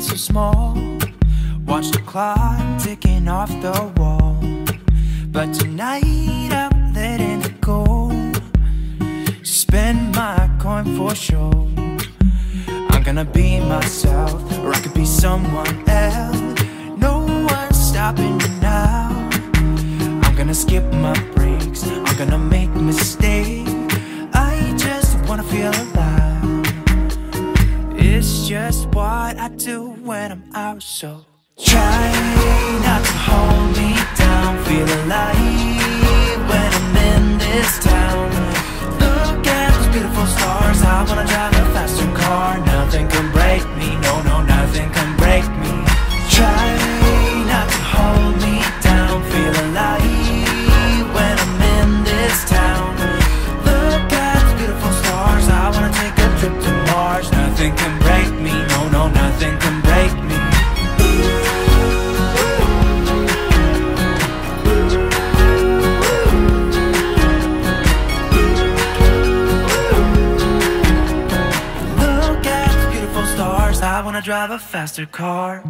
so small. Watch the clock ticking off the wall. But tonight I'm letting it go. Spend my coin for sure. I'm gonna be myself, or I could be someone else. No one's stopping me now. I'm gonna skip my It's just what I do when I'm out, so try not to hold me down. Feel alive when I'm in this town. Look at those beautiful stars. I wanna drive a faster car. Nothing can break me. No, no, nothing can break me. Try not to hold me down. Feel alive when I'm in this town. Look at those beautiful stars. I wanna take a trip to Mars. Nothing can break me. No, no, nothing can break me. Look at the beautiful stars. I wanna drive a faster car.